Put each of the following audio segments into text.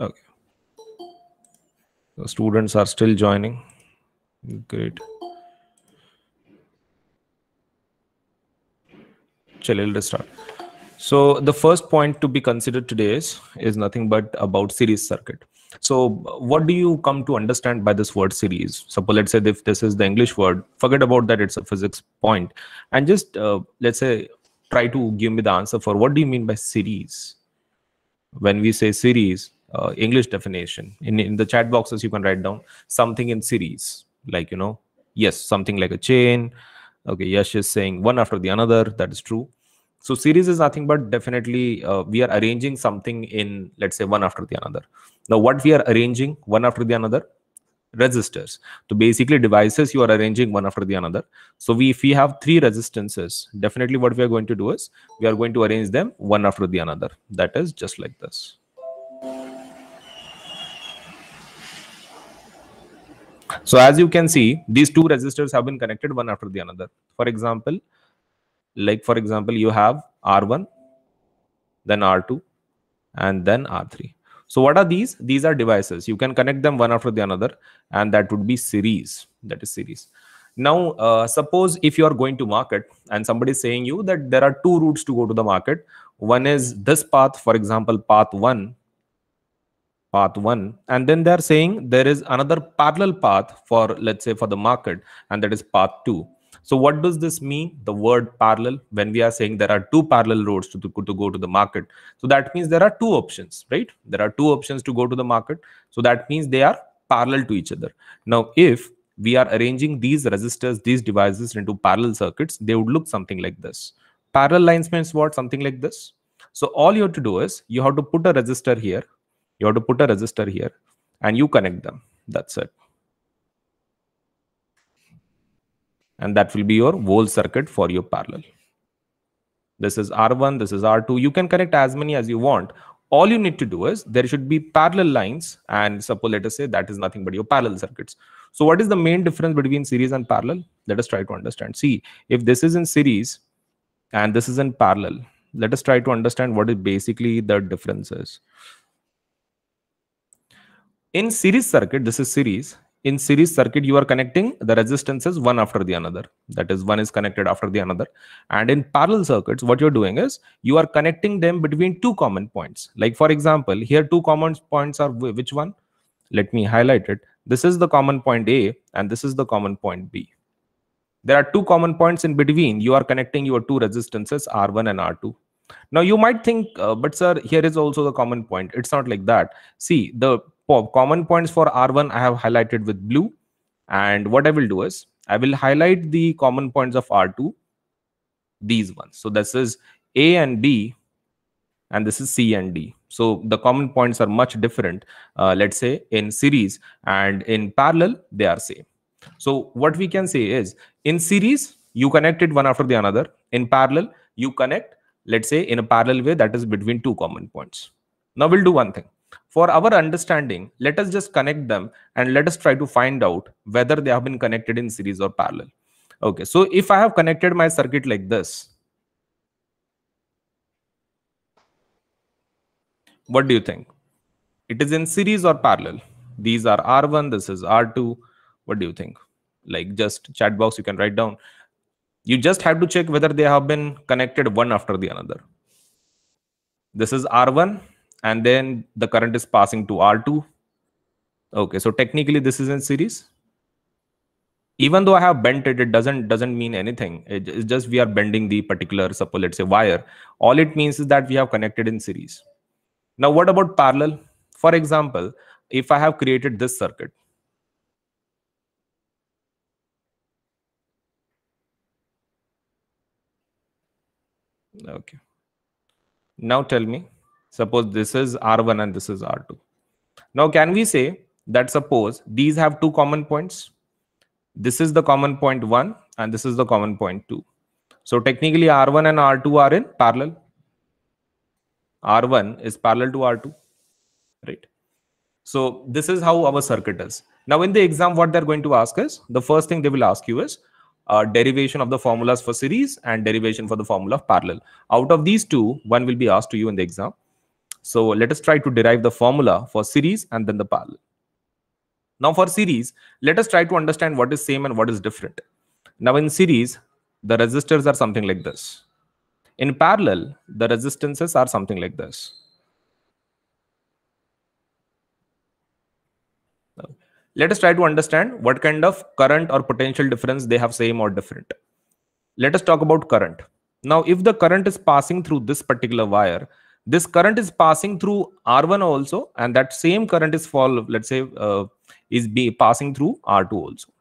Okay. The students are still joining. Great. Chale, let's start. So the first point to be considered today is, is nothing but about series circuit. So what do you come to understand by this word series? Suppose let's say if this is the English word, forget about that it's a physics point, and just uh, let's say try to give me the answer for what do you mean by series? When we say series, uh, English definition in in the chat boxes you can write down something in series, like you know, yes, something like a chain. Okay, Yash is saying one after the another. That is true so series is nothing but definitely uh, we are arranging something in let's say one after the another. Now what we are arranging one after the another? Resistors so basically devices you are arranging one after the another. So we if we have three resistances definitely what we are going to do is we are going to arrange them one after the another. That is just like this. So as you can see these two resistors have been connected one after the another. For example like for example you have r1 then r2 and then r3 so what are these? These are devices. You can connect them one after the another and that would be series. That is series. Now uh, suppose if you are going to market and somebody is saying you that there are two routes to go to the market. One is this path for example path 1 path 1 and then they are saying there is another parallel path for let's say for the market and that is path 2 so what does this mean? The word parallel, when we are saying there are two parallel roads to, to, to go to the market. So that means there are two options, right? There are two options to go to the market. So that means they are parallel to each other. Now, if we are arranging these resistors, these devices into parallel circuits, they would look something like this. Parallel lines means what? Something like this. So all you have to do is you have to put a resistor here. You have to put a resistor here and you connect them. That's it. And that will be your whole circuit for your parallel. This is r1 this is r2 you can connect as many as you want. All you need to do is there should be parallel lines and suppose let us say that is nothing but your parallel circuits. So what is the main difference between series and parallel? Let us try to understand. See if this is in series and this is in parallel let us try to understand what is basically the difference is. In series circuit this is series in series circuit you are connecting the resistances one after the another. That is one is connected after the another. And in parallel circuits what you're doing is you are connecting them between two common points. Like for example here two common points are which one? Let me highlight it. This is the common point a and this is the common point b. There are two common points in between. You are connecting your two resistances r1 and r2 now you might think uh, but sir here is also the common point. It's not like that. See the common points for R1 I have highlighted with blue. And what I will do is I will highlight the common points of R2, these ones. So this is A and B, and this is C and D. So the common points are much different, uh, let's say in series and in parallel, they are same. So what we can say is in series, you connect it one after the another. In parallel, you connect, let's say in a parallel way that is between two common points. Now we'll do one thing for our understanding, let us just connect them and let us try to find out whether they have been connected in series or parallel. Okay, so if I have connected my circuit like this, what do you think? It is in series or parallel? These are R1, this is R2. What do you think? Like just chat box, you can write down. You just have to check whether they have been connected one after the another. This is R1, and then the current is passing to R2. Okay, so technically this is in series. Even though I have bent it, it doesn't doesn't mean anything. it's just we are bending the particular, suppose let's say wire. All it means is that we have connected in series. Now, what about parallel? For example, if I have created this circuit, okay. Now tell me Suppose this is R1 and this is R2. Now, can we say that suppose these have two common points? This is the common point 1 and this is the common point 2. So technically R1 and R2 are in parallel. R1 is parallel to R2, right? So this is how our circuit is. Now in the exam, what they're going to ask is, the first thing they will ask you is, uh, derivation of the formulas for series and derivation for the formula of parallel. Out of these two, one will be asked to you in the exam. So let us try to derive the formula for series and then the parallel. Now for series, let us try to understand what is same and what is different. Now in series, the resistors are something like this. In parallel, the resistances are something like this. Let us try to understand what kind of current or potential difference they have same or different. Let us talk about current. Now, if the current is passing through this particular wire, this current is passing through R1 also, and that same current is fall, let's say, uh, is be passing through R2 also.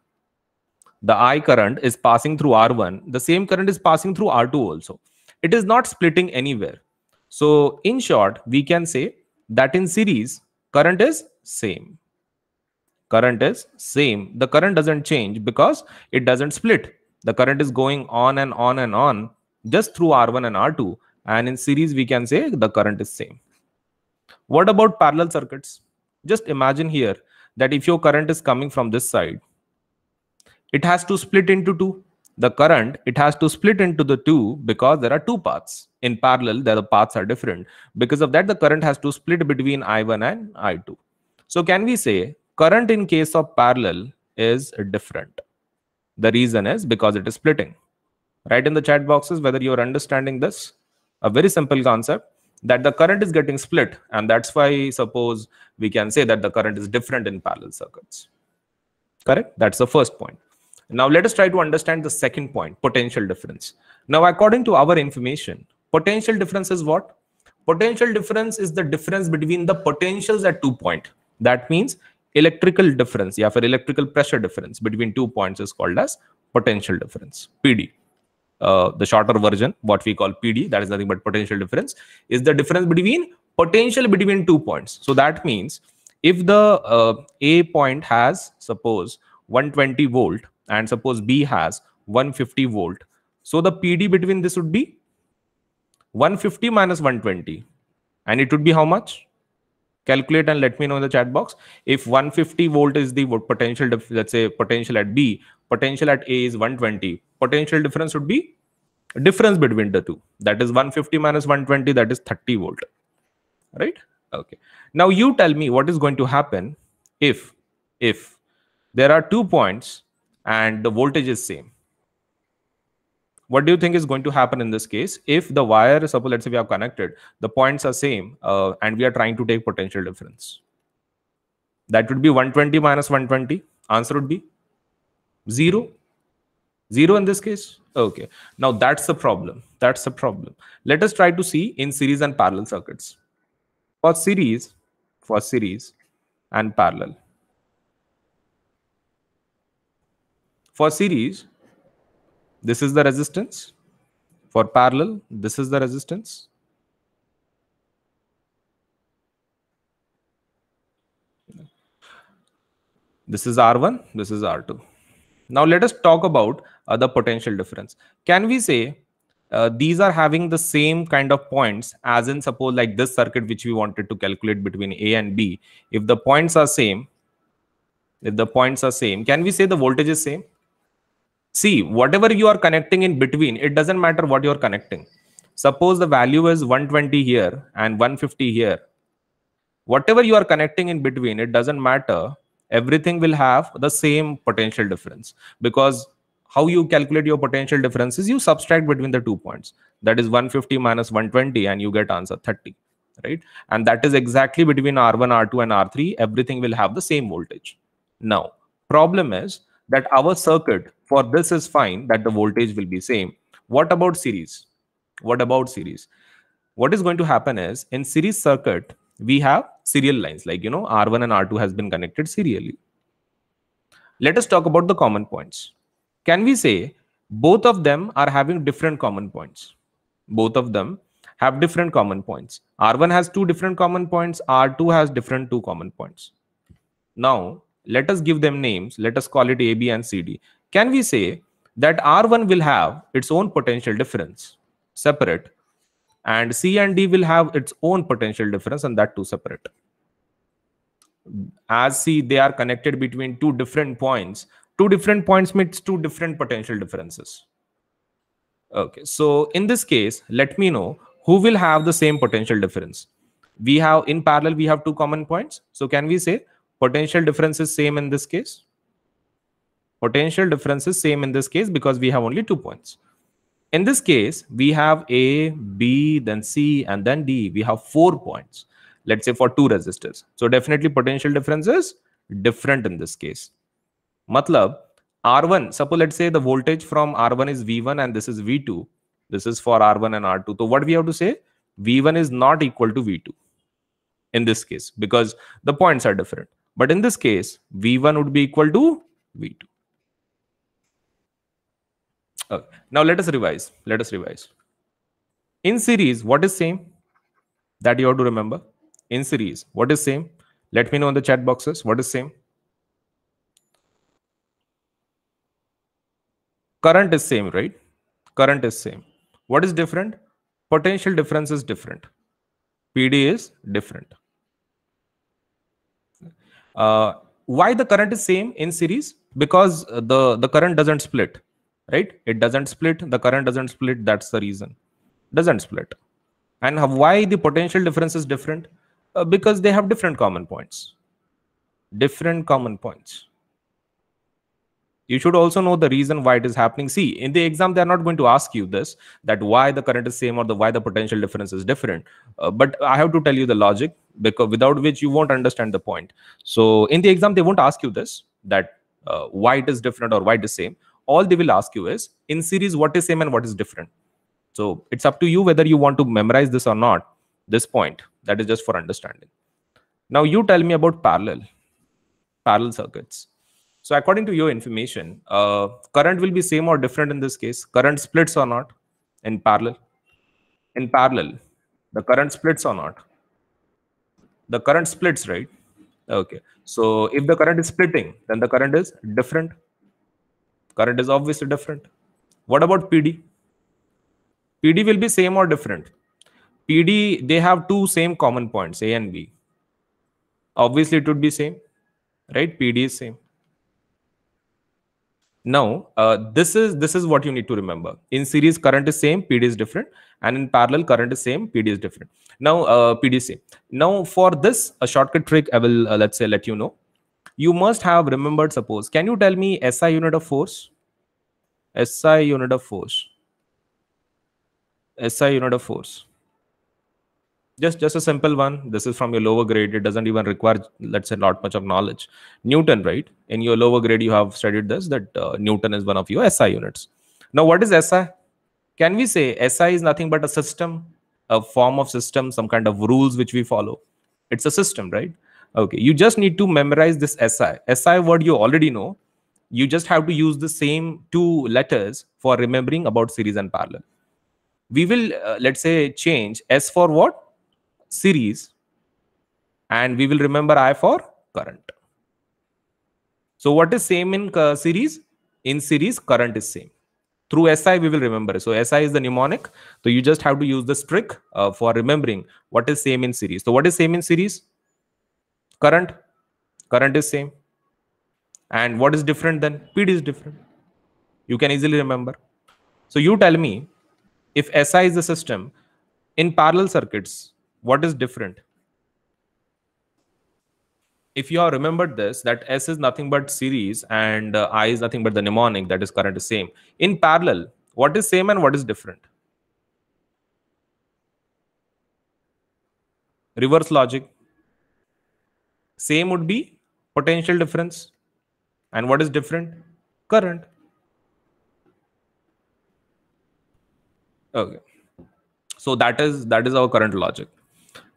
The I current is passing through R1. The same current is passing through R2 also. It is not splitting anywhere. So in short, we can say that in series, current is same current is same the current doesn't change because it doesn't split the current is going on and on and on just through r1 and r2 and in series we can say the current is same. What about parallel circuits? Just imagine here that if your current is coming from this side it has to split into two. The current it has to split into the two because there are two paths. In parallel the paths are different. Because of that the current has to split between i1 and i2 so can we say current in case of parallel is different? The reason is because it is splitting. Write in the chat boxes whether you are understanding this a very simple concept that the current is getting split and that's why suppose we can say that the current is different in parallel circuits. Correct? That's the first point. Now let us try to understand the second point potential difference. Now according to our information potential difference is what? Potential difference is the difference between the potentials at two point. That means electrical difference yeah for electrical pressure difference between two points is called as potential difference pd uh, the shorter version what we call pd that is nothing but potential difference is the difference between potential between two points. So that means if the uh, a point has suppose 120 volt and suppose b has 150 volt. So the pd between this would be 150 minus 120 and it would be how much? Calculate and let me know in the chat box. If 150 volt is the potential let's say potential at b potential at a is 120 potential difference would be difference between the two. That is 150 minus 120 that is 30 volt. Right? Okay. Now you tell me what is going to happen if if there are two points and the voltage is same. What do you think is going to happen in this case? If the wire suppose let's say we have connected the points are same uh, and we are trying to take potential difference. That would be 120 minus 120 answer would be zero? Zero in this case? Okay. Now that's the problem. That's the problem. Let us try to see in series and parallel circuits. For series for series and parallel. For series this is the resistance. For parallel, this is the resistance. This is R1, this is R2. Now let us talk about uh, the potential difference. Can we say uh, these are having the same kind of points as in suppose like this circuit which we wanted to calculate between A and B. If the points are same, if the points are same, can we say the voltage is same? see whatever you are connecting in between it doesn't matter what you're connecting suppose the value is 120 here and 150 here whatever you are connecting in between it doesn't matter everything will have the same potential difference. Because how you calculate your potential difference is you subtract between the two points. That is 150 minus 120 and you get answer 30 right? And that is exactly between r1 r2 and r3 everything will have the same voltage. Now problem is that our circuit for this is fine that the voltage will be same. What about series? What about series? What is going to happen is in series circuit we have serial lines like you know r1 and r2 has been connected serially. Let us talk about the common points. Can we say both of them are having different common points? Both of them have different common points. R1 has two different common points r2 has different two common points. Now let us give them names. Let us call it a b and c d. Can we say that r1 will have its own potential difference separate and c and d will have its own potential difference and that too separate. As see they are connected between two different points. Two different points means two different potential differences. Okay so in this case let me know who will have the same potential difference. We have in parallel we have two common points. So can we say potential difference is same in this case? Potential difference is same in this case because we have only two points in this case we have a b then c and then d. We have four points let's say for two resistors. So definitely potential difference is different in this case. Matlab r1 suppose let's say the voltage from r1 is v1 and this is v2 this is for r1 and r2 so what we have to say? V1 is not equal to v2 in this case because the points are different. But in this case v1 would be equal to v2 okay. now let us revise. Let us revise. In series what is same? That you have to remember? In series what is same? Let me know in the chat boxes. What is same? Current is same right? Current is same. What is different? Potential difference is different. Pd is different. Uh, why the current is same in series? Because the the current doesn't split right? It doesn't split. The current doesn't split. That's the reason. Doesn't split. And why the potential difference is different? Uh, because they have different common points. Different common points. You should also know the reason why it is happening. See in the exam they are not going to ask you this that why the current is same or the why the potential difference is different. Uh, but i have to tell you the logic because without which you won't understand the point. So in the exam they won't ask you this that uh, why it is different or why it is same all they will ask you is in series what is same and what is different so it's up to you whether you want to memorize this or not this point that is just for understanding now you tell me about parallel parallel circuits so according to your information, uh, current will be same or different in this case. Current splits or not in parallel. In parallel, the current splits or not. The current splits, right? Okay. So if the current is splitting, then the current is different. Current is obviously different. What about PD? PD will be same or different. PD, they have two same common points, A and B. Obviously, it would be same, right? PD is same now, uh, this is this is what you need to remember. In series, current is same, PD is different, and in parallel, current is same, PD is different. Now, uh, PD is same. Now, for this, a shortcut trick I will uh, let's say let you know. You must have remembered. Suppose, can you tell me SI unit of force? SI unit of force. SI unit of force. Just just a simple one. This is from your lower grade. It doesn't even require let's say not much of knowledge. Newton right? In your lower grade you have studied this that uh, newton is one of your si units. Now what is si can we say si is nothing but a system a form of system some kind of rules which we follow? It's a system right okay you just need to memorize this si si word you already know you just have to use the same two letters for remembering about series and parallel we will uh, let's say change s for what series and we will remember I for current. So what is same in uh, series? In series, current is same. Through SI, we will remember. So SI is the mnemonic. So you just have to use this trick uh, for remembering what is same in series. So what is same in series? Current. Current is same. And what is different then? PD is different. You can easily remember. So you tell me if SI is the system in parallel circuits, what is different if you have remembered this that s is nothing but series and uh, i is nothing but the mnemonic that is current is same in parallel what is same and what is different reverse logic same would be potential difference and what is different current okay so that is that is our current logic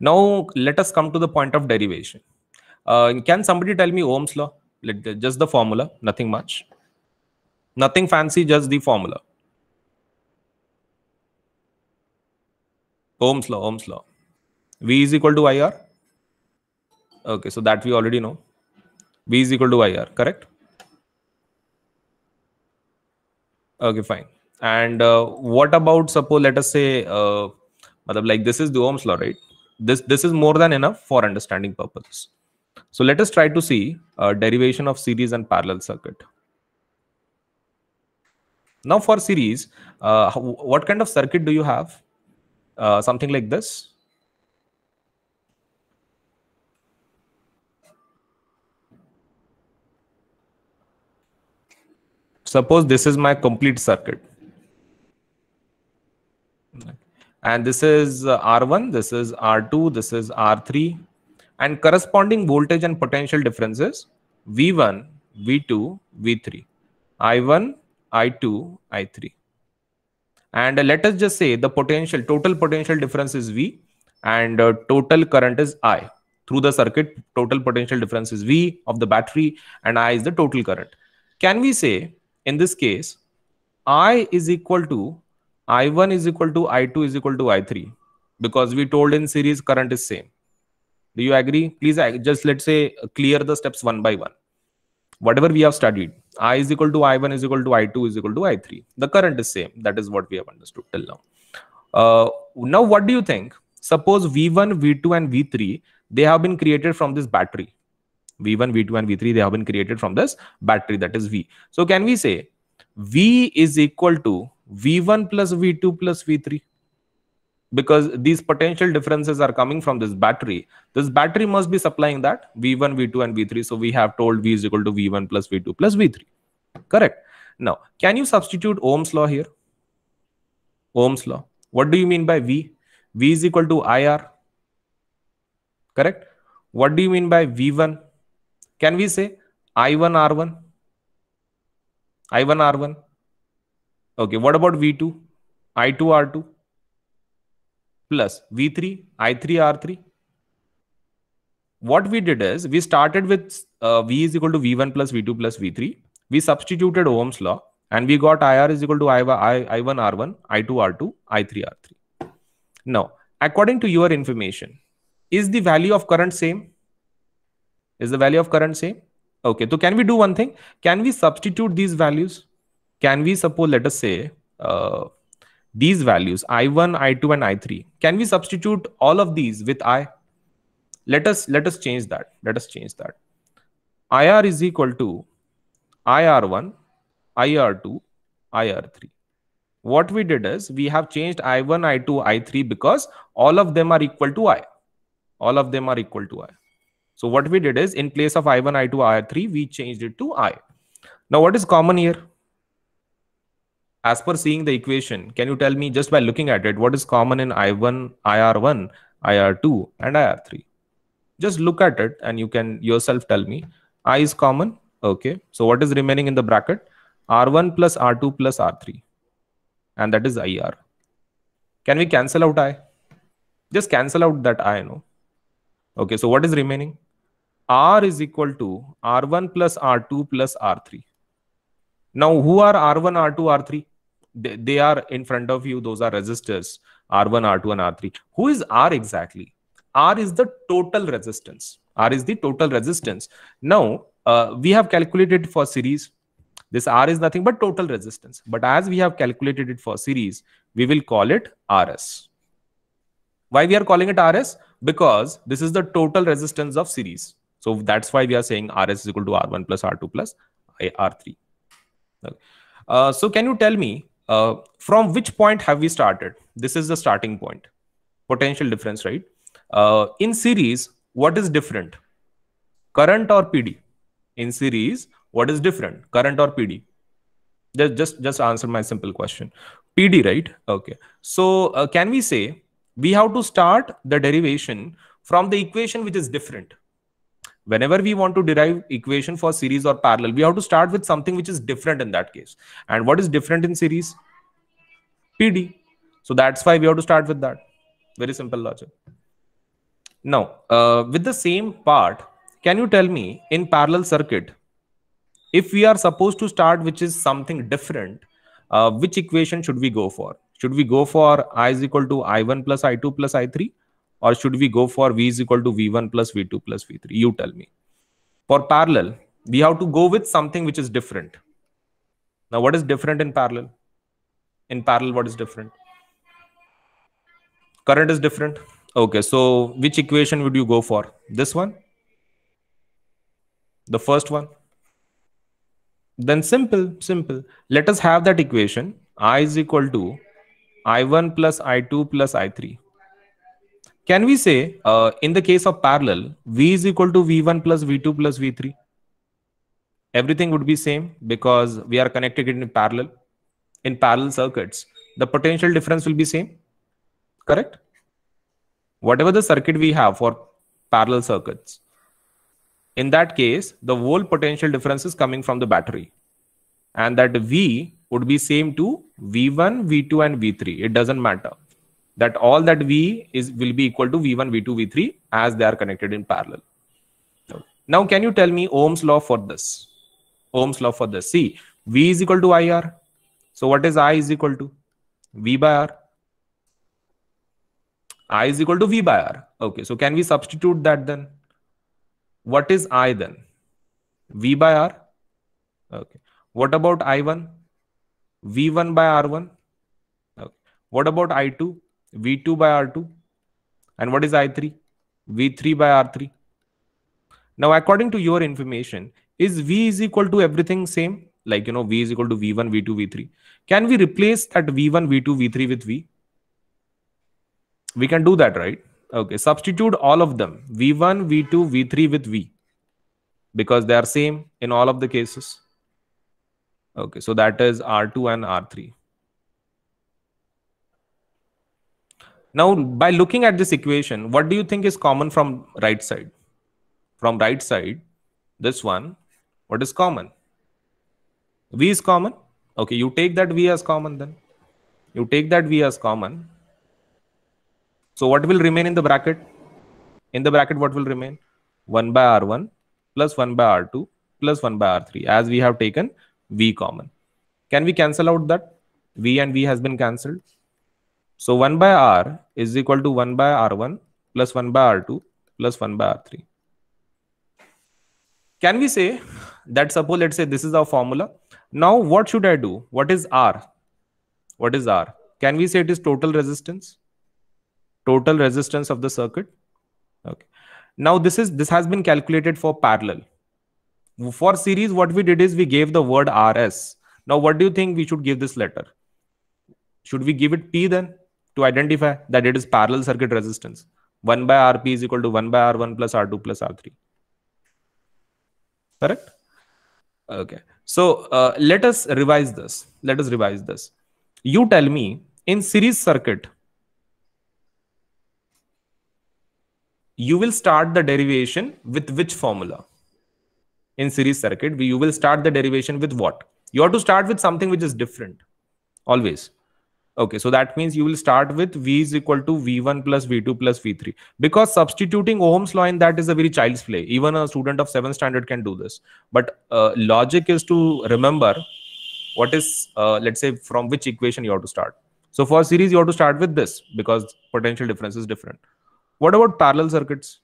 now let us come to the point of derivation. Uh, can somebody tell me Ohm's law? Let, just the formula, nothing much. Nothing fancy, just the formula. Ohm's law, Ohm's law. V is equal to IR. Okay, so that we already know. V is equal to IR, correct? Okay, fine. And uh, what about suppose let us say uh, like this is the Ohm's law, right? this this is more than enough for understanding purposes so let us try to see a derivation of series and parallel circuit now for series uh, what kind of circuit do you have uh, something like this suppose this is my complete circuit. And this is uh, r1 this is r2 this is r3 and corresponding voltage and potential differences v1 v2 v3 i1 i2 i3 and uh, let us just say the potential total potential difference is v and uh, total current is i. Through the circuit total potential difference is v of the battery and i is the total current. Can we say in this case i is equal to I1 is equal to I2 is equal to I3 because we told in series current is same. Do you agree? Please just let's say clear the steps one by one. Whatever we have studied, I is equal to I1 is equal to I2 is equal to I3. The current is same. That is what we have understood till now. Uh, now, what do you think? Suppose V1, V2, and V3 they have been created from this battery. V1, V2, and V3 they have been created from this battery that is V. So can we say V is equal to v1 plus v2 plus v3 because these potential differences are coming from this battery. This battery must be supplying that v1 v2 and v3 so we have told v is equal to v1 plus v2 plus v3 correct. Now can you substitute ohm's law here? Ohm's law. What do you mean by v? V is equal to ir correct? What do you mean by v1 can we say i1 r1 i1 r1 Okay, what about V2? I2 R2 plus V3 I3 R3. What we did is we started with uh, V is equal to V1 plus V2 plus V3. We substituted Ohm's law and we got IR is equal to I, I, I1 R1, I2 R2, I3 R3. Now, according to your information, is the value of current same? Is the value of current same? Okay, so can we do one thing? Can we substitute these values? can we suppose let us say uh, these values i1 i2 and i3 can we substitute all of these with i let us let us change that let us change that ir is equal to ir1 ir2 ir3 what we did is we have changed i1 i2 i3 because all of them are equal to i all of them are equal to i so what we did is in place of i1 i2 i3 we changed it to i now what is common here as per seeing the equation, can you tell me just by looking at it, what is common in I1, IR1, IR2, and IR3? Just look at it and you can yourself tell me. I is common. Okay. So what is remaining in the bracket? R1 plus R2 plus R3. And that is IR. Can we cancel out I? Just cancel out that I, no? Okay. So what is remaining? R is equal to R1 plus R2 plus R3. Now, who are R1, R2, R3? they, they are in front of you. Those are resistors r1 r2 and r3 who is r exactly? R is the total resistance. R is the total resistance. Now uh, we have calculated for series. This r is nothing but total resistance. But as we have calculated it for series we will call it rs. Why we are calling it rs? Because this is the total resistance of series so that's why we are saying rs is equal to r1 plus r2 plus r3 okay. uh, so can you tell me uh, from which point have we started? This is the starting point. Potential difference, right? Uh, in series, what is different? Current or PD? In series, what is different? Current or PD? Just, just, just answer my simple question. PD, right? Okay. So uh, can we say we have to start the derivation from the equation which is different? Whenever we want to derive equation for series or parallel we have to start with something which is different in that case. And what is different in series? Pd so that's why we have to start with that. Very simple logic. Now uh, with the same part can you tell me in parallel circuit if we are supposed to start which is something different uh, which equation should we go for? Should we go for i is equal to i1 plus i2 plus i3 or should we go for v is equal to v1 plus v2 plus v3 you tell me. For parallel we have to go with something which is different. Now what is different in parallel? In parallel what is different? Current is different? Okay so which equation would you go for? This one? The first one? Then simple, simple. Let us have that equation. I is equal to I1 plus I2 plus I3. Can we say, uh, in the case of parallel, V is equal to V1 plus V2 plus V3? Everything would be same because we are connected in parallel. In parallel circuits, the potential difference will be same. Correct? Whatever the circuit we have for parallel circuits, in that case, the whole potential difference is coming from the battery. And that V would be same to V1, V2, and V3. It doesn't matter. That all that V is will be equal to V1, V2, V3 as they are connected in parallel. Now, can you tell me Ohm's law for this? Ohm's law for this. See, V is equal to IR. So what is I is equal to? V by R. I is equal to V by R. Okay, so can we substitute that then? What is I then? V by R. Okay. What about I1? V1 by R1. Okay. What about I2? V2 by R2. And what is I3? V3 by R3. Now, according to your information, is V is equal to everything same? Like, you know, V is equal to V1, V2, V3. Can we replace that V1, V2, V3 with V? We can do that, right? Okay, substitute all of them v1, v2, v3 with v because they are same in all of the cases. Okay, so that is R2 and R3. Now, by looking at this equation, what do you think is common from right side? From right side, this one, what is common? V is common. Okay, you take that V as common then. You take that V as common so what will remain in the bracket? In the bracket, what will remain? 1 by R1 plus 1 by R2 plus 1 by R3 as we have taken V common. Can we cancel out that? V and V has been cancelled. So 1 by R is equal to 1 by R1 plus 1 by R2 plus 1 by R3. Can we say that suppose let's say this is our formula. Now what should I do? What is R? What is R? Can we say it is total resistance? total resistance of the circuit okay now this is this has been calculated for parallel for series what we did is we gave the word rs now what do you think we should give this letter should we give it p then to identify that it is parallel circuit resistance 1 by rp is equal to 1 by r1 plus r2 plus r3 correct okay so uh, let us revise this let us revise this you tell me in series circuit you will start the derivation with which formula? In series circuit, you will start the derivation with what? You have to start with something which is different. Always. Okay, so that means you will start with V is equal to V1 plus V2 plus V3. Because substituting Ohm's law in that is a very child's play. Even a student of 7th standard can do this. But uh, logic is to remember what is, uh, let's say, from which equation you have to start. So for series, you have to start with this because potential difference is different. What about parallel circuits?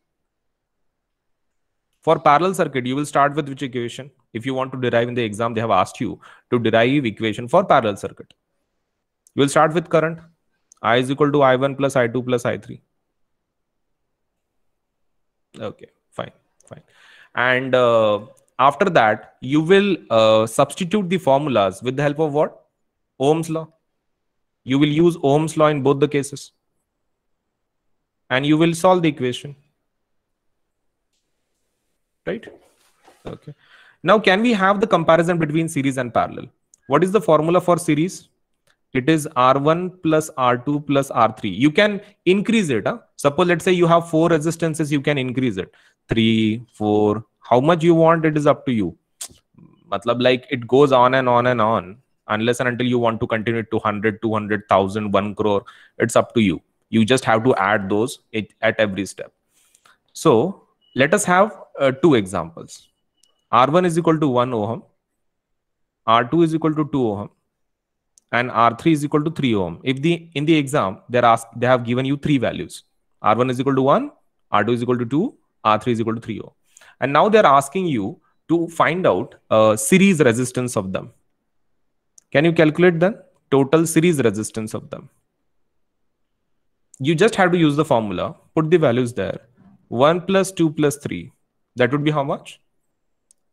For parallel circuit, you will start with which equation? If you want to derive in the exam, they have asked you to derive equation for parallel circuit. You will start with current. I is equal to I1 plus I2 plus I3. Okay, fine, fine. And uh, after that, you will uh, substitute the formulas with the help of what? Ohm's law. You will use Ohm's law in both the cases and you will solve the equation right okay now can we have the comparison between series and parallel what is the formula for series it is r1 plus r2 plus r3 you can increase it huh? suppose let's say you have four resistances you can increase it. Three four how much you want it is up to you. Matlab like it goes on and on and on unless and until you want to continue to 100 200,000 1 crore it's up to you. You just have to add those at every step. So let us have uh, two examples. R1 is equal to 1 ohm. R2 is equal to 2 ohm and r3 is equal to 3 ohm if the in the exam they're asked they have given you three values r1 is equal to 1 r2 is equal to 2 r3 is equal to 3 ohm and now they're asking you to find out a series resistance of them can you calculate the total series resistance of them you just have to use the formula, put the values there. 1 plus 2 plus 3. That would be how much?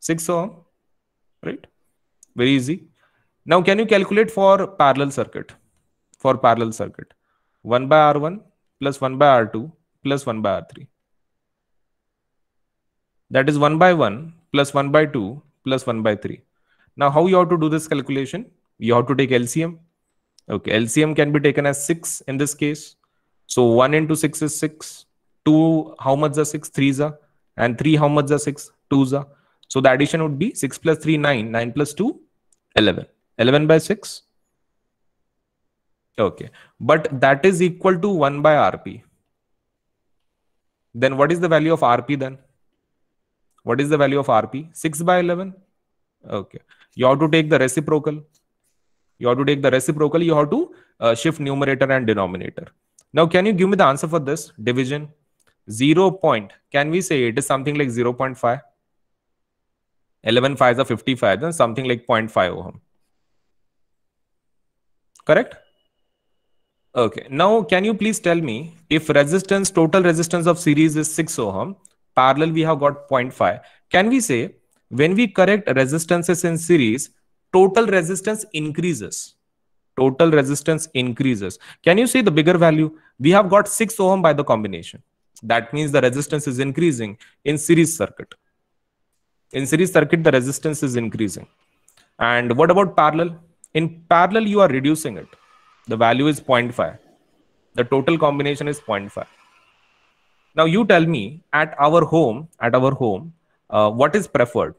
6 ohm, right? very easy now can you calculate for parallel circuit? For parallel circuit. 1 by r1 plus 1 by r2 plus 1 by r3 that is 1 by 1 plus 1 by 2 plus 1 by 3 now how you have to do this calculation? You have to take lcm okay lcm can be taken as 6 in this case. So 1 into 6 is 6 2 how much is 6 3 is and 3 how much is 6 2 is so the addition would be 6 plus 3 9 9 plus 2 11 11 by 6 okay. But that is equal to 1 by rp then what is the value of rp then? What is the value of rp 6 by 11 okay. You have to take the reciprocal. You have to take the reciprocal. You have to uh, shift numerator and denominator. Now can you give me the answer for this division? 0 point. Can we say it is something like 0 0.5 11 5 are 55 then something like 0.5 ohm correct? Okay. Now can you please tell me if resistance total resistance of series is 6 ohm parallel we have got 0.5 can we say when we correct resistances in series total resistance increases? Total resistance increases. Can you see the bigger value? We have got 6 ohm by the combination. That means the resistance is increasing in series circuit. In series circuit the resistance is increasing. And what about parallel in parallel you are reducing it the value is 0.5 the total combination is 0.5 now you tell me at our home at our home uh, what is preferred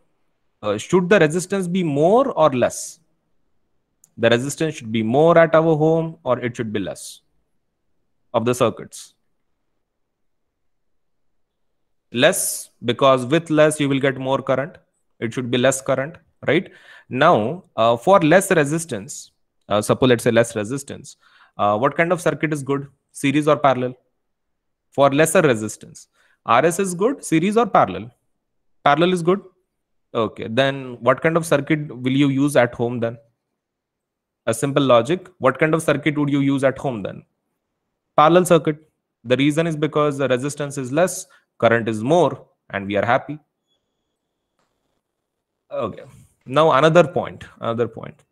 uh, should the resistance be more or less? The resistance should be more at our home or it should be less of the circuits. Less because with less you will get more current. It should be less current, right? Now, uh, for less resistance, uh, suppose let's say less resistance, uh, what kind of circuit is good? Series or parallel? For lesser resistance, RS is good, series or parallel? Parallel is good Okay, then what kind of circuit will you use at home then? A simple logic. What kind of circuit would you use at home then? Parallel circuit. The reason is because the resistance is less, current is more, and we are happy. Okay. Now another point. Another point.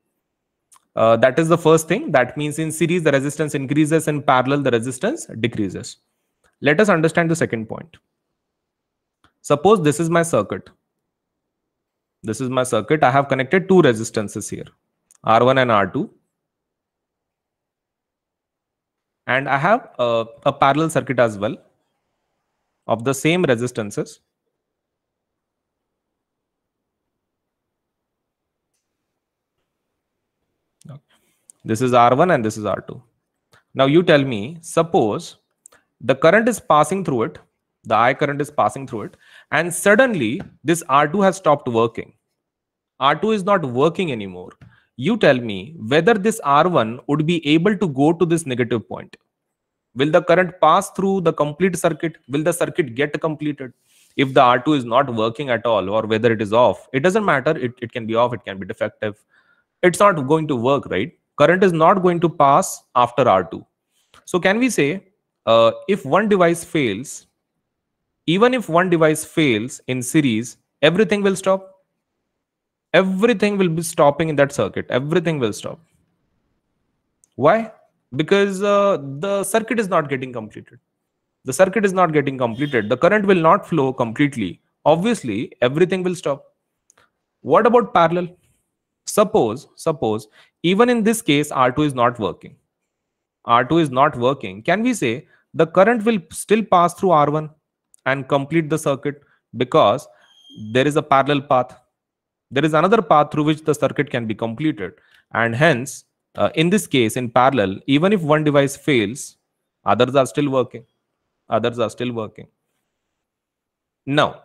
Uh, that is the first thing. That means in series the resistance increases, in parallel the resistance decreases. Let us understand the second point. Suppose this is my circuit this is my circuit. I have connected two resistances here, R1 and R2. And I have a, a parallel circuit as well of the same resistances. This is R1 and this is R2. Now you tell me, suppose the current is passing through it the I current is passing through it, and suddenly this R2 has stopped working. R2 is not working anymore. You tell me whether this R1 would be able to go to this negative point. Will the current pass through the complete circuit? Will the circuit get completed? If the R2 is not working at all, or whether it is off, it doesn't matter. It, it can be off, it can be defective. It's not going to work, right? Current is not going to pass after R2. So, can we say uh, if one device fails, even if one device fails in series, everything will stop. Everything will be stopping in that circuit. Everything will stop. Why? Because uh, the circuit is not getting completed. The circuit is not getting completed. The current will not flow completely. Obviously, everything will stop. What about parallel? Suppose, suppose, even in this case, R2 is not working. R2 is not working. Can we say the current will still pass through R1? and complete the circuit because there is a parallel path there is another path through which the circuit can be completed and hence uh, in this case in parallel even if one device fails others are still working others are still working now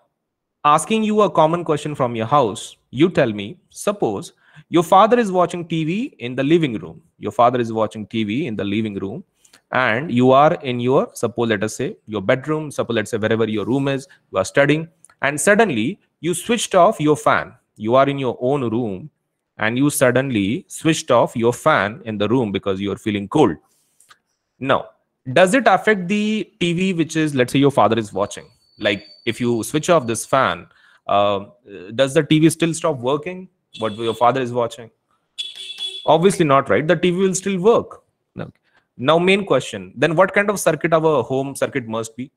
asking you a common question from your house you tell me suppose your father is watching tv in the living room. Your father is watching tv in the living room and you are in your suppose let us say your bedroom suppose let's say wherever your room is you are studying and suddenly you switched off your fan. You are in your own room and you suddenly switched off your fan in the room because you are feeling cold. Now does it affect the tv which is let's say your father is watching? Like if you switch off this fan uh, does the tv still stop working what your father is watching? Obviously not right? The tv will still work. Now main question then what kind of circuit our home circuit must be?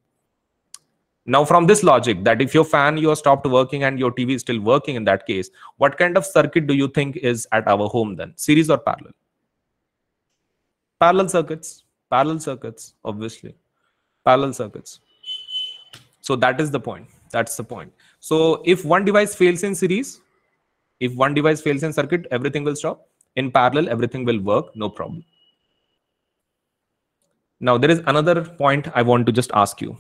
Now from this logic that if your fan you stopped working and your tv is still working in that case what kind of circuit do you think is at our home then? Series or parallel? Parallel circuits. Parallel circuits obviously. Parallel circuits. So that is the point. That's the point. So if one device fails in series if one device fails in circuit everything will stop. In parallel everything will work. No problem. Now there is another point i want to just ask you.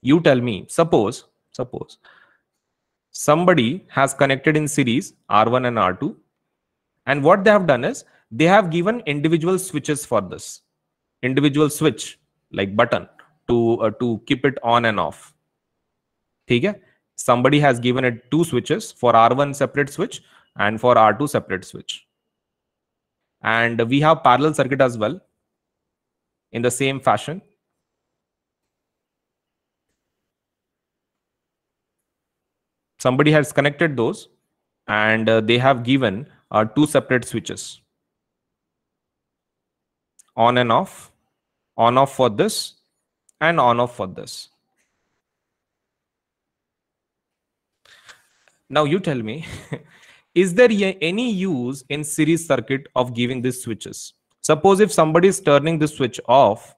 You tell me suppose suppose somebody has connected in series r1 and r2 and what they have done is they have given individual switches for this. Individual switch like button to uh, to keep it on and off. Okay somebody has given it two switches for r1 separate switch and for r2 separate switch. And we have parallel circuit as well in the same fashion. Somebody has connected those and uh, they have given uh, two separate switches. On and off on off for this and on off for this now you tell me is there any use in series circuit of giving these switches? Suppose if somebody is turning the switch off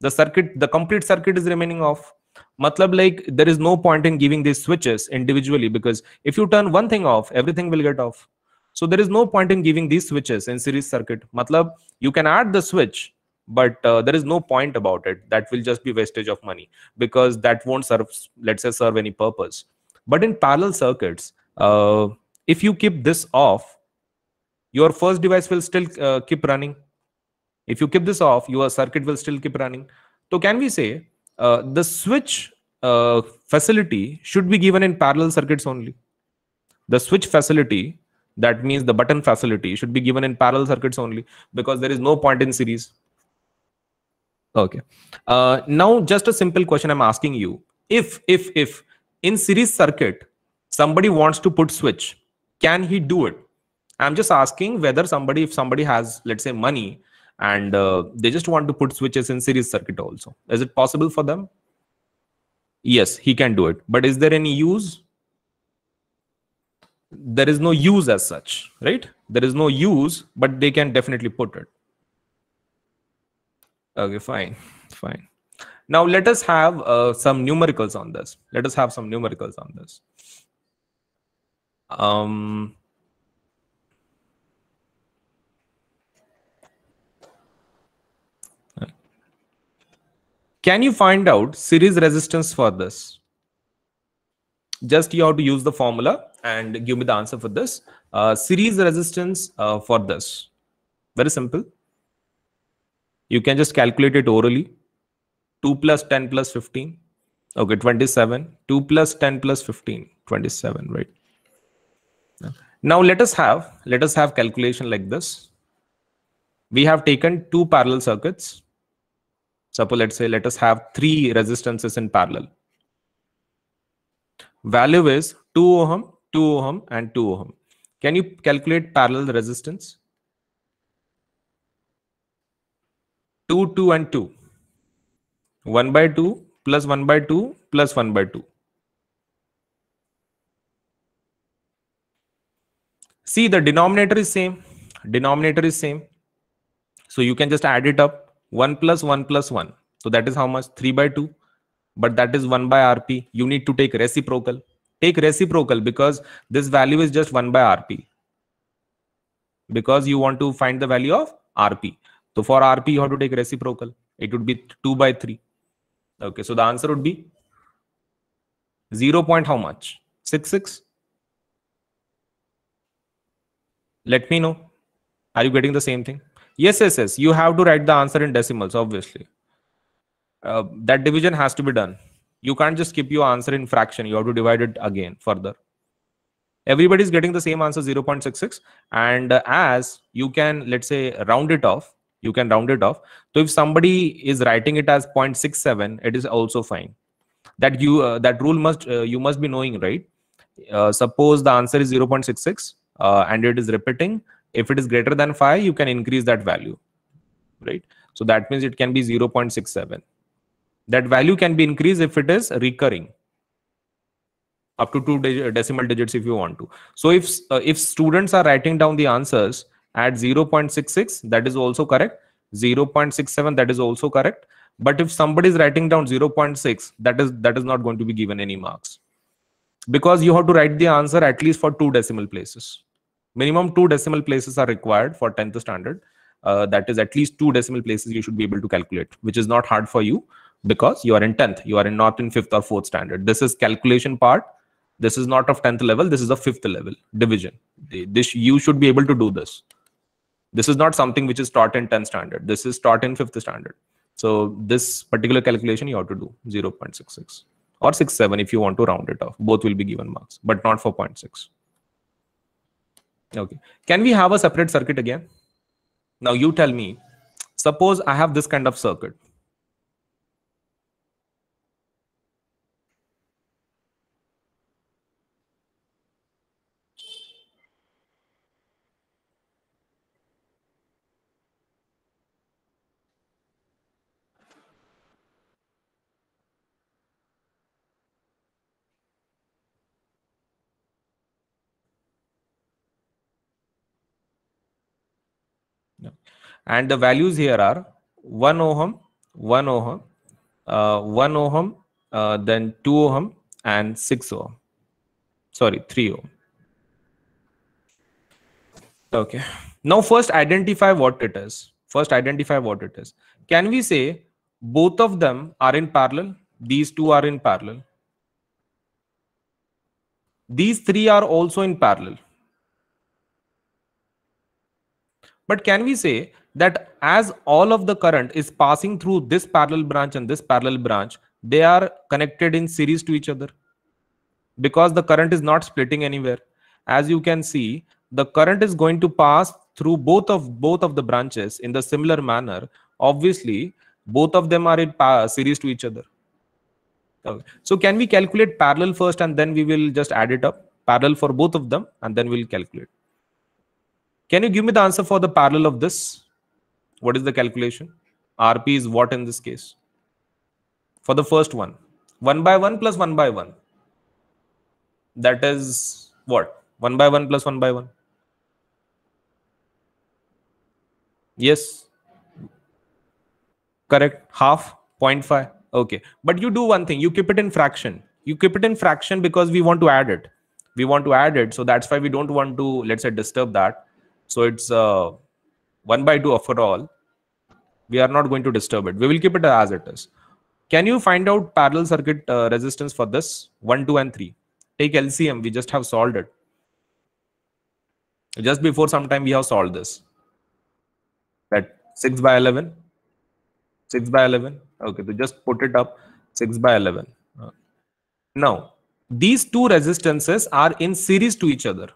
the circuit the complete circuit is remaining off. Matlab like there is no point in giving these switches individually because if you turn one thing off everything will get off. So there is no point in giving these switches in series circuit. Matlab you can add the switch but uh, there is no point about it. That will just be wastage of money because that won't serve let's say serve any purpose but in parallel circuits uh, if you keep this off your first device will still uh, keep running if you keep this off your circuit will still keep running so can we say uh, the switch uh, facility should be given in parallel circuits only. The switch facility, that means the button facility, should be given in parallel circuits only because there is no point in series. Okay. Uh, now, just a simple question I'm asking you. If, if, if in series circuit, somebody wants to put switch, can he do it? I'm just asking whether somebody, if somebody has, let's say, money and uh, they just want to put switches in series circuit also. Is it possible for them? Yes he can do it. But is there any use? There is no use as such right? There is no use but they can definitely put it. Okay fine fine now let us have uh, some numericals on this let us have some numericals on this um Can you find out series resistance for this? Just you have to use the formula and give me the answer for this. Uh, series resistance uh, for this. Very simple. You can just calculate it orally. 2 plus 10 plus 15. Okay, 27. 2 plus 10 plus 15. 27, right? Now let us have, let us have calculation like this. We have taken two parallel circuits Suppose let's say let us have three resistances in parallel. Value is 2 ohm, 2 ohm and 2 ohm. Can you calculate parallel resistance? 2, 2 and 2. 1 by 2 plus 1 by 2 plus 1 by 2. See the denominator is same. Denominator is same. So you can just add it up 1 plus 1 plus 1. So that is how much? 3 by 2. But that is 1 by RP. You need to take reciprocal. Take reciprocal because this value is just 1 by RP. Because you want to find the value of RP. So for RP, you have to take reciprocal. It would be 2 by 3. Okay, so the answer would be 0 point how much? 66? Let me know. Are you getting the same thing? Yes, yes, yes. You have to write the answer in decimals, obviously. Uh, that division has to be done. You can't just keep your answer in fraction. You have to divide it again further. Everybody is getting the same answer 0.66. And uh, as you can, let's say, round it off, you can round it off. So if somebody is writing it as 0.67, it is also fine. That you uh, that rule must uh, you must be knowing, right? Uh, suppose the answer is 0.66 uh, and it is repeating if it is greater than 5 you can increase that value right so that means it can be 0.67 that value can be increased if it is recurring up to two de decimal digits if you want to so if uh, if students are writing down the answers at 0.66 that is also correct. 0.67 that is also correct. But if somebody is writing down 0.6 that is that is not going to be given any marks. Because you have to write the answer at least for two decimal places. Minimum two decimal places are required for 10th standard. Uh, that is at least two decimal places you should be able to calculate which is not hard for you because you are in 10th you are in not in 5th or 4th standard. This is calculation part. This is not of 10th level this is a 5th level division. This you should be able to do this this is not something which is taught in 10th standard. This is taught in 5th standard. So this particular calculation you have to do 0.66 or 67 if you want to round it off. Both will be given marks but not for 0.6 okay. Can we have a separate circuit again? Now you tell me. Suppose i have this kind of circuit and the values here are 1 ohm 1 ohm uh, 1 ohm uh, then 2 ohm and 6 ohm. Sorry 3 ohm. Okay. Now first identify what it is. First identify what it is. Can we say both of them are in parallel? These two are in parallel. These three are also in parallel. But can we say that as all of the current is passing through this parallel branch and this parallel branch, they are connected in series to each other because the current is not splitting anywhere. As you can see, the current is going to pass through both of both of the branches in the similar manner. Obviously, both of them are in series to each other. Okay. So can we calculate parallel first and then we will just add it up? Parallel for both of them and then we'll calculate. Can you give me the answer for the parallel of this? What is the calculation? RP is what in this case? For the first one, 1 by 1 plus 1 by 1. That is what? 1 by 1 plus 1 by 1. Yes. Correct. Half, 0.5. Okay. But you do one thing. You keep it in fraction. You keep it in fraction because we want to add it. We want to add it. So that's why we don't want to, let's say, disturb that. So it's uh, 1 by 2 of all we are not going to disturb it. We will keep it as it is. Can you find out parallel circuit uh, resistance for this? 1 2 and 3 take lcm we just have solved it. Just before some time we have solved this. That 6 by 11 6 by 11 okay so just put it up. 6 by 11 uh, now these two resistances are in series to each other.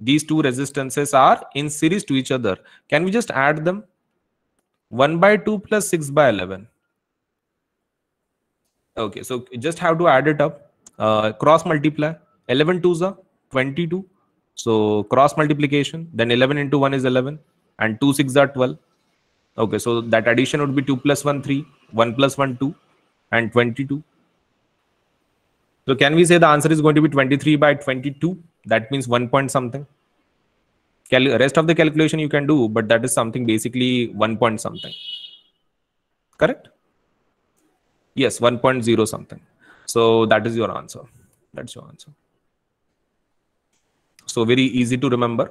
These two resistances are in series to each other. Can we just add them 1 by 2 plus 6 by 11 okay so just have to add it up. Uh, cross multiply. 11 2s are 22 so cross multiplication then 11 into 1 is 11 and 2 6 are 12 okay so that addition would be 2 plus 1 3 1 plus 1 2 and 22 so can we say the answer is going to be 23 by 22 that means 1 point something Cal- rest of the calculation you can do, but that is something basically one point something. Correct? Yes, 1.0 something. So that is your answer. That's your answer. So very easy to remember.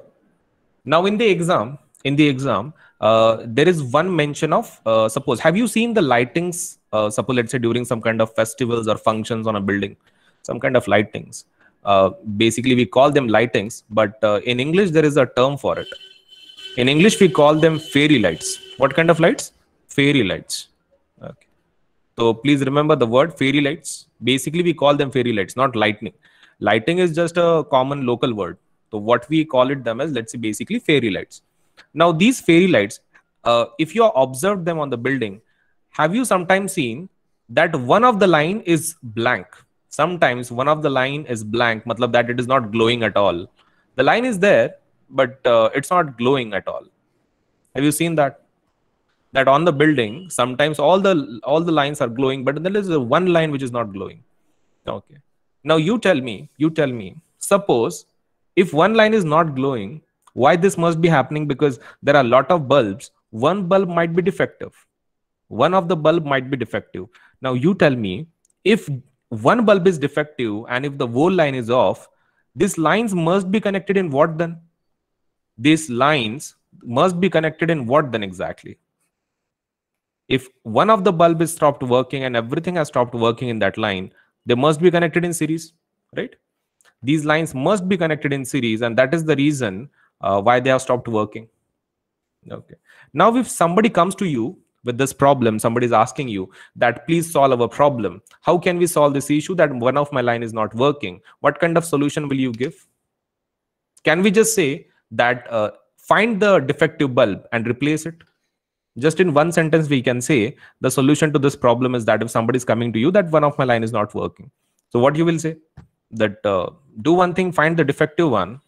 Now in the exam, in the exam, uh, there is one mention of uh, suppose have you seen the lightings? Uh, suppose let's say during some kind of festivals or functions on a building, some kind of lightings uh, basically we call them lightings but uh, in english there is a term for it. In english we call them fairy lights. What kind of lights? Fairy lights. Okay. So please remember the word fairy lights. Basically we call them fairy lights not lightning. Lighting is just a common local word. So what we call it them as let's say basically fairy lights. Now these fairy lights uh, if you observed them on the building have you sometimes seen that one of the line is blank sometimes one of the line is blank matlab that it is not glowing at all. The line is there but uh, it's not glowing at all. Have you seen that? That on the building sometimes all the all the lines are glowing but there is one line which is not glowing. Okay. Now you tell me you tell me. Suppose if one line is not glowing why this must be happening? Because there are a lot of bulbs. One bulb might be defective. One of the bulb might be defective. Now you tell me if one bulb is defective and if the whole line is off these lines must be connected in what then? These lines must be connected in what then exactly? If one of the bulb is stopped working and everything has stopped working in that line they must be connected in series right? These lines must be connected in series and that is the reason uh, why they have stopped working. Okay. Now if somebody comes to you with this problem somebody is asking you that please solve our problem. How can we solve this issue that one of my line is not working? What kind of solution will you give? Can we just say that uh, find the defective bulb and replace it? Just in one sentence we can say the solution to this problem is that if somebody is coming to you that one of my line is not working. So what you will say? That uh, do one thing find the defective one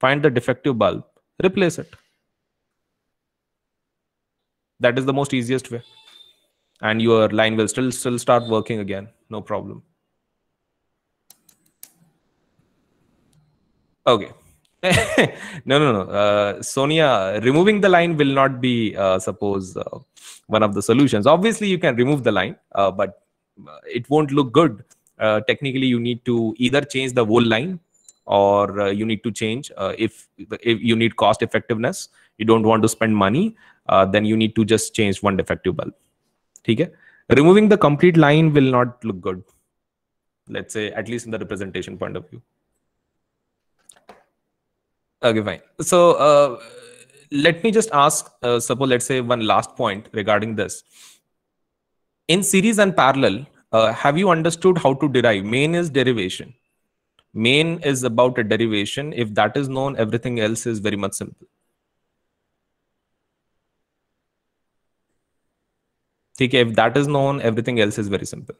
find the defective bulb replace it that is the most easiest way. And your line will still still start working again. No problem. Okay. No no no. Uh, sonia removing the line will not be uh, suppose uh, one of the solutions. Obviously you can remove the line uh, but uh, it won't look good. Uh, technically you need to either change the whole line or you need to change. If if you need cost effectiveness you don't want to spend money uh, then you need to just change one defective bulb. okay removing the complete line will not look good. Let's say at least in the representation point of view. Okay fine. So uh, let me just ask uh, suppose let's say one last point regarding this. In series and parallel uh, have you understood how to derive? Main is derivation main is about a derivation if that is known everything else is very much simple Okay, if that is known, everything else is very simple.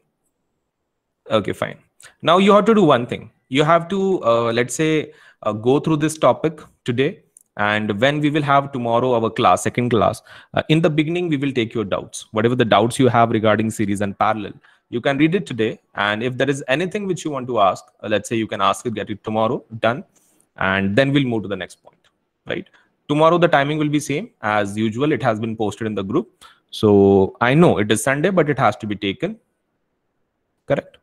Okay, fine. Now you have to do one thing. You have to, uh, let's say, uh, go through this topic today. And when we will have tomorrow our class, second class, uh, in the beginning, we will take your doubts. Whatever the doubts you have regarding series and parallel, you can read it today. And if there is anything which you want to ask, uh, let's say you can ask it, get it tomorrow, done. And then we'll move to the next point, right? Tomorrow, the timing will be same as usual. It has been posted in the group. So I know it is Sunday, but it has to be taken. Correct.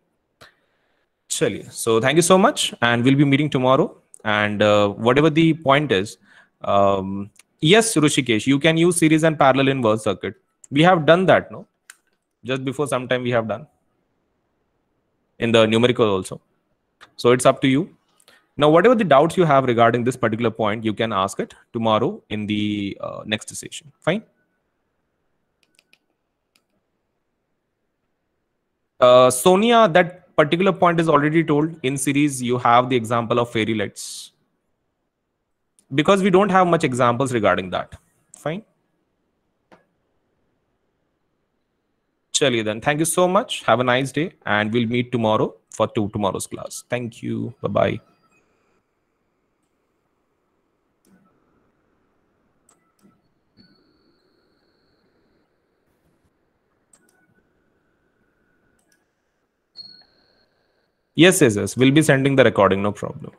Chali. So thank you so much. And we'll be meeting tomorrow. And uh, whatever the point is, um, yes, Rushikesh, you can use series and parallel in word circuit. We have done that, no? Just before some time we have done in the numerical also. So it's up to you. Now, whatever the doubts you have regarding this particular point, you can ask it tomorrow in the uh, next session. Fine. Uh, Sonia, that particular point is already told in series. You have the example of fairy lights because we don't have much examples regarding that. Fine. Chaliye then. Thank you so much. Have a nice day, and we'll meet tomorrow for two tomorrow's class. Thank you. Bye bye. Yes, yes, yes. We'll be sending the recording, no problem.